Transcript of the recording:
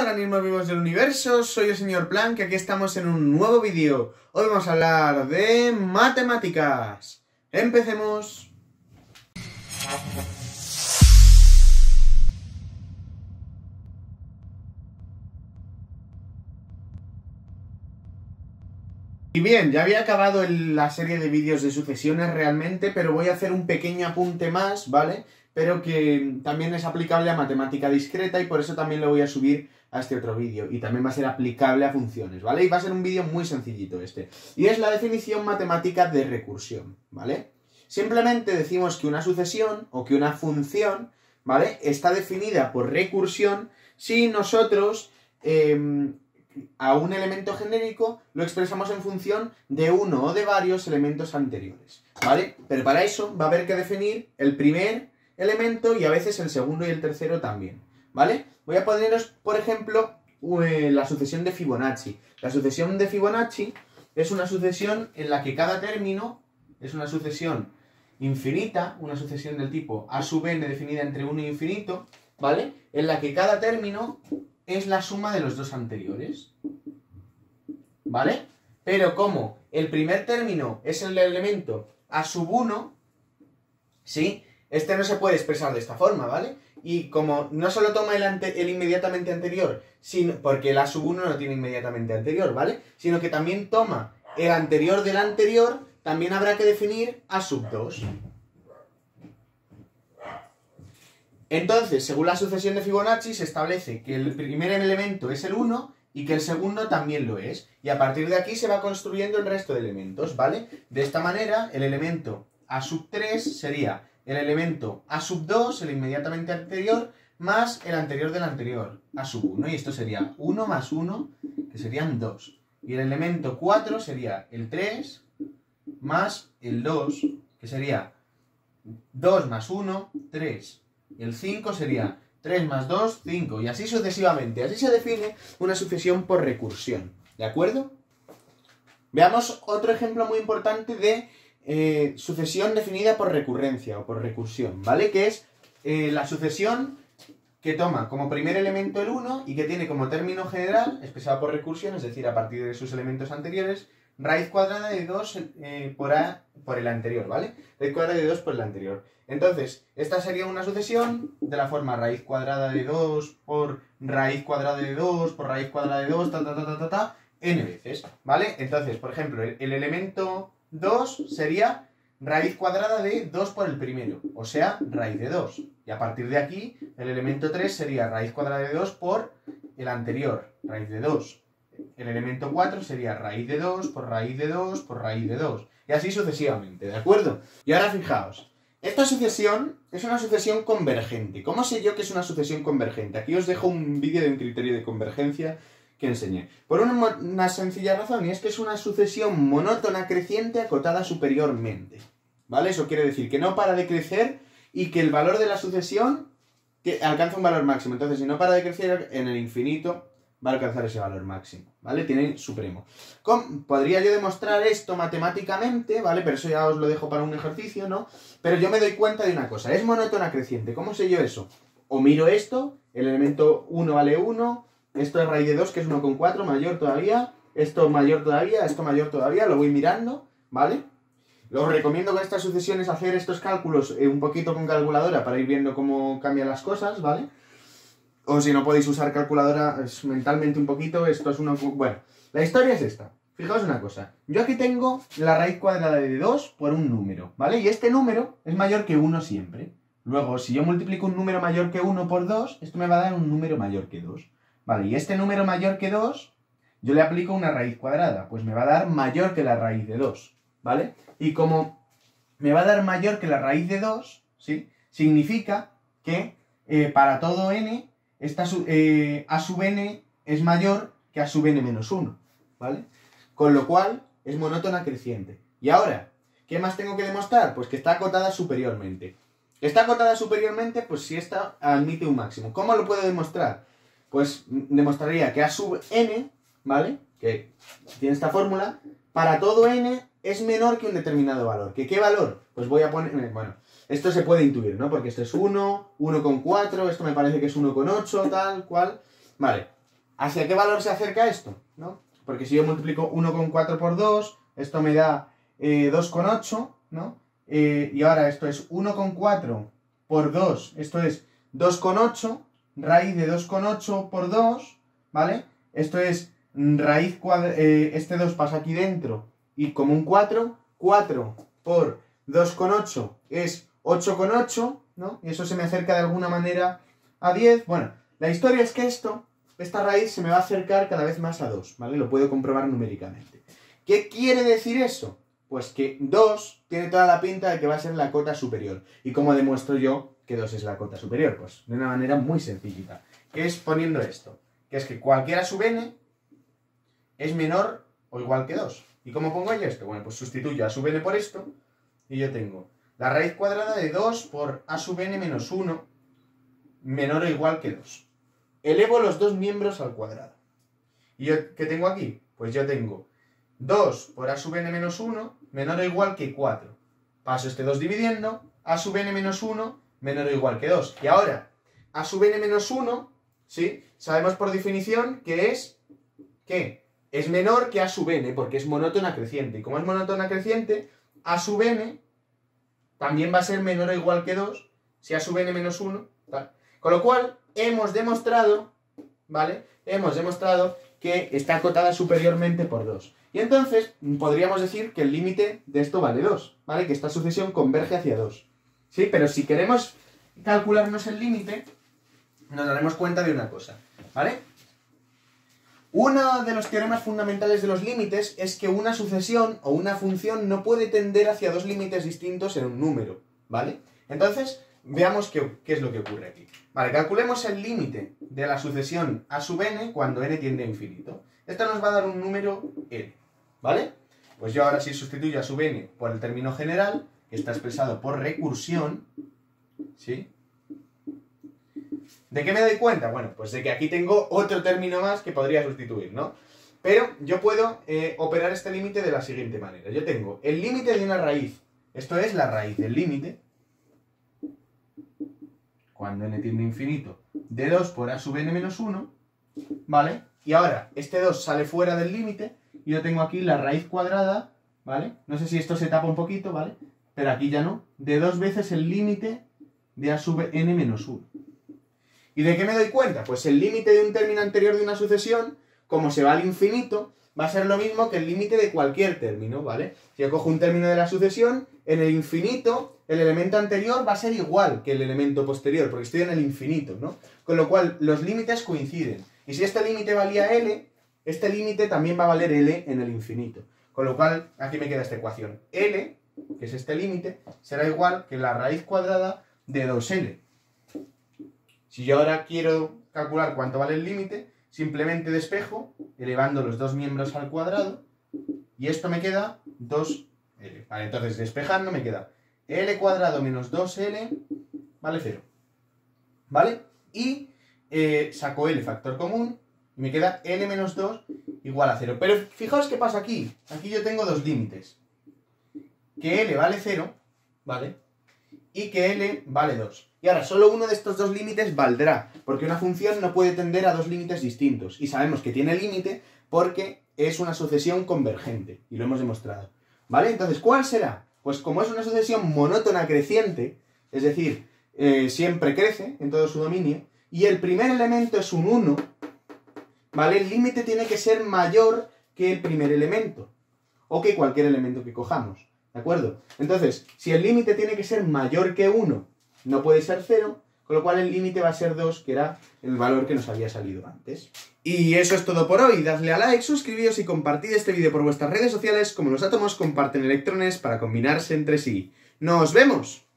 Organismos vivos del universo, soy el señor Plan, que aquí estamos en un nuevo vídeo. Hoy vamos a hablar de matemáticas. Empecemos. Y bien, ya había acabado la serie de vídeos de sucesiones realmente, pero voy a hacer un pequeño apunte más, ¿vale? Pero que también es aplicable a matemática discreta y por eso también lo voy a subir a este otro vídeo. Y también va a ser aplicable a funciones, ¿vale? Y va a ser un vídeo muy sencillito este. Y es la definición matemática de recursión, ¿vale? Simplemente decimos que una sucesión o que una función, ¿vale? Está definida por recursión si nosotros... Em, a un elemento genérico lo expresamos en función de uno o de varios elementos anteriores, ¿vale? Pero para eso va a haber que definir el primer elemento y a veces el segundo y el tercero también, ¿vale? Voy a poneros, por ejemplo, eh, la sucesión de Fibonacci. La sucesión de Fibonacci es una sucesión en la que cada término es una sucesión infinita, una sucesión del tipo a sub n definida entre 1 y infinito, ¿vale? En la que cada término es la suma de los dos anteriores. ¿Vale? Pero como el primer término es el elemento a sub 1, ¿sí? Este no se puede expresar de esta forma, ¿vale? Y como no solo toma el, el inmediatamente anterior, sino, porque el a sub 1 no tiene inmediatamente anterior, ¿vale? Sino que también toma el anterior del anterior, también habrá que definir a sub 2. Entonces, según la sucesión de Fibonacci, se establece que el primer elemento es el 1 y que el segundo también lo es. Y a partir de aquí se va construyendo el resto de elementos, ¿vale? De esta manera, el elemento A sub 3 sería el elemento A sub 2, el inmediatamente anterior, más el anterior del anterior, A sub 1. Y esto sería 1 más 1, que serían 2. Y el elemento 4 sería el 3 más el 2, que sería 2 más 1, 3 el 5 sería 3 más 2, 5. Y así sucesivamente. Así se define una sucesión por recursión. ¿De acuerdo? Veamos otro ejemplo muy importante de eh, sucesión definida por recurrencia o por recursión, ¿vale? Que es eh, la sucesión que toma como primer elemento el 1 y que tiene como término general, expresado por recursión, es decir, a partir de sus elementos anteriores, raíz cuadrada de 2 eh, por, por el anterior, ¿vale? Raíz cuadrada de 2 por el anterior. Entonces, esta sería una sucesión de la forma raíz cuadrada de 2 por raíz cuadrada de 2 por raíz cuadrada de 2, ta, ta, ta, ta, ta, ta, n veces, ¿vale? Entonces, por ejemplo, el elemento 2 sería raíz cuadrada de 2 por el primero, o sea, raíz de 2. Y a partir de aquí, el elemento 3 sería raíz cuadrada de 2 por el anterior, raíz de 2. El elemento 4 sería raíz de 2 por raíz de 2 por raíz de 2. Y así sucesivamente, ¿de acuerdo? Y ahora fijaos, esta sucesión es una sucesión convergente. ¿Cómo sé yo que es una sucesión convergente? Aquí os dejo un vídeo de un criterio de convergencia que enseñé. Por una, sencilla razón, y es que es una sucesión monótona creciente acotada superiormente. ¿Vale? Eso quiere decir que no para de crecer y que el valor de la sucesión alcanza un valor máximo. Entonces, si no para de crecer en el infinito, va a alcanzar ese valor máximo, ¿vale? Tiene supremo. Podría yo demostrar esto matemáticamente, ¿vale? Pero eso ya os lo dejo para un ejercicio, ¿no? Pero yo me doy cuenta de una cosa, es monótona creciente. ¿Cómo sé yo eso? O miro esto, el elemento 1 vale 1, esto es raíz de 2, que es 1,4, mayor todavía, esto mayor todavía, esto mayor todavía, lo voy mirando, ¿vale? Os recomiendo con estas sucesiones hacer estos cálculos eh, un poquito con calculadora para ir viendo cómo cambian las cosas, ¿vale? O si no podéis usar calculadora es mentalmente un poquito, esto es una... Bueno, la historia es esta. Fijaos una cosa. Yo aquí tengo la raíz cuadrada de 2 por un número, ¿vale? Y este número es mayor que 1 siempre. Luego, si yo multiplico un número mayor que 1 por 2, esto me va a dar un número mayor que 2. Y este número mayor que 2, yo le aplico una raíz cuadrada. Pues me va a dar mayor que la raíz de 2, ¿vale? Y como me va a dar mayor que la raíz de 2, ¿sí? Significa que eh, para todo n esta eh, a sub n es mayor que a sub n menos 1, ¿vale? Con lo cual es monótona creciente. Y ahora, ¿qué más tengo que demostrar? Pues que está acotada superiormente. ¿Está acotada superiormente? Pues si esta admite un máximo. ¿Cómo lo puedo demostrar? Pues demostraría que a sub n, ¿vale? Que tiene esta fórmula, para todo n es menor que un determinado valor. ¿Que qué valor? Pues voy a poner, bueno, esto se puede intuir, ¿no? Porque esto es 1, 1,4, esto me parece que es 1,8, tal, cual. Vale, ¿Hacia qué valor se acerca esto? ¿No? Porque si yo multiplico 1,4 por 2, esto me da 2,8, eh, ¿no? Eh, y ahora esto es 1,4 por 2, esto es 2,8, raíz de 2,8 por 2, ¿vale? Esto es raíz eh, este 2 pasa aquí dentro y como un 4, 4 por 2,8 es 8,8, ¿no? Y eso se me acerca de alguna manera a 10. Bueno, la historia es que esto, esta raíz se me va a acercar cada vez más a 2, ¿vale? Lo puedo comprobar numéricamente. ¿Qué quiere decir eso? Pues que 2 tiene toda la pinta de que va a ser la cota superior. ¿Y cómo demuestro yo que 2 es la cota superior? Pues de una manera muy sencillita, que es poniendo esto, que es que cualquiera sub n es menor o igual que 2. ¿Y cómo pongo yo esto? Bueno, pues sustituyo a sub n por esto y yo tengo la raíz cuadrada de 2 por a sub n menos 1 menor o igual que 2. Elevo los dos miembros al cuadrado. ¿Y yo qué tengo aquí? Pues yo tengo 2 por a sub n menos 1 menor o igual que 4. Paso este 2 dividiendo, a sub n menos 1 menor o igual que 2. Y ahora, a sub n menos 1, ¿sí? Sabemos por definición que es, ¿qué? Es menor que a sub n, porque es monótona creciente. Y como es monótona creciente, a sub n también va a ser menor o igual que 2 si a sub n menos 1. Con lo cual, hemos demostrado, ¿vale? Hemos demostrado que está acotada superiormente por 2. Y entonces podríamos decir que el límite de esto vale 2, ¿vale? Que esta sucesión converge hacia 2. ¿Sí? Pero si queremos calcularnos el límite, nos daremos cuenta de una cosa, ¿vale? Uno de los teoremas fundamentales de los límites es que una sucesión o una función no puede tender hacia dos límites distintos en un número, ¿vale? Entonces, veamos qué, es lo que ocurre aquí. Vale, calculemos el límite de la sucesión a sub n cuando n tiende a infinito. Esto nos va a dar un número n, ¿vale? Pues yo ahora sí sustituyo a sub n por el término general, está expresado por recursión, ¿sí? ¿De qué me doy cuenta? Bueno, pues de que aquí tengo otro término más que podría sustituir, ¿no? Pero yo puedo eh, operar este límite de la siguiente manera. Yo tengo el límite de una raíz. Esto es la raíz del límite. Cuando n tiende infinito. De 2 por a sub n menos 1. ¿Vale? Y ahora, este 2 sale fuera del límite. Y yo tengo aquí la raíz cuadrada. ¿Vale? No sé si esto se tapa un poquito, ¿vale? Pero aquí ya no. De dos veces el límite de a sub n menos 1. ¿Y de qué me doy cuenta? Pues el límite de un término anterior de una sucesión, como se va al infinito, va a ser lo mismo que el límite de cualquier término, ¿vale? Si yo cojo un término de la sucesión, en el infinito, el elemento anterior va a ser igual que el elemento posterior, porque estoy en el infinito, ¿no? Con lo cual, los límites coinciden. Y si este límite valía L, este límite también va a valer L en el infinito. Con lo cual, aquí me queda esta ecuación. L, que es este límite, será igual que la raíz cuadrada de 2L. Si yo ahora quiero calcular cuánto vale el límite, simplemente despejo, elevando los dos miembros al cuadrado, y esto me queda 2L. Vale, entonces despejando me queda L cuadrado menos 2L vale 0. ¿Vale? Y eh, saco L factor común, y me queda L menos 2 igual a 0. Pero fijaos qué pasa aquí. Aquí yo tengo dos límites. Que L vale 0, ¿vale? Y que L vale 2. Y ahora, solo uno de estos dos límites valdrá, porque una función no puede tender a dos límites distintos. Y sabemos que tiene límite porque es una sucesión convergente, y lo hemos demostrado. ¿Vale? Entonces, ¿cuál será? Pues como es una sucesión monótona creciente, es decir, eh, siempre crece en todo su dominio, y el primer elemento es un 1, ¿vale? El límite tiene que ser mayor que el primer elemento, o que cualquier elemento que cojamos, ¿de acuerdo? Entonces, si el límite tiene que ser mayor que 1 no puede ser 0, con lo cual el límite va a ser 2, que era el valor que nos había salido antes. Y eso es todo por hoy. Dadle a like, suscribíos y compartid este vídeo por vuestras redes sociales como los átomos comparten electrones para combinarse entre sí. ¡Nos vemos!